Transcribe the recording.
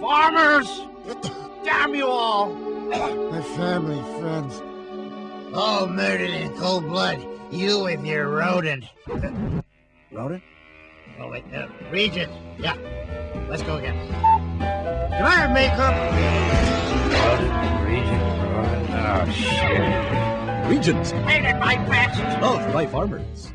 Farmers! Damn you all! My family, friends. Oh, all murdered in cold blood. You with your rodent. Rodent? Oh, wait, uh, Regent. Yeah. Let's go again. Can I have makeup? Regent, Oh, shit. Regent, Hated by pets! loved by farmers.